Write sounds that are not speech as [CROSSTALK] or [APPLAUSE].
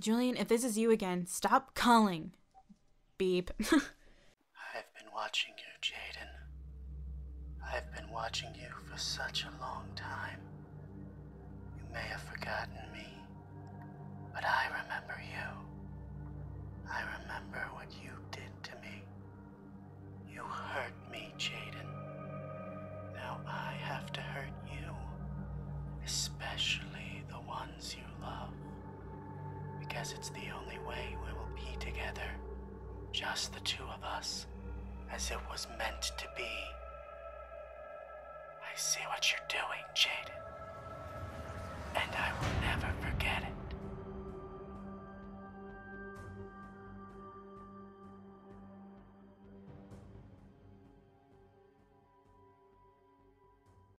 Julian, if this is you again, stop calling. Beep. [LAUGHS] I've been watching you, Jayden. I've been watching you for such a long time. You may have forgotten me, Because it's the only way we will be together. Just the two of us, as it was meant to be. I see what you're doing, Jayden.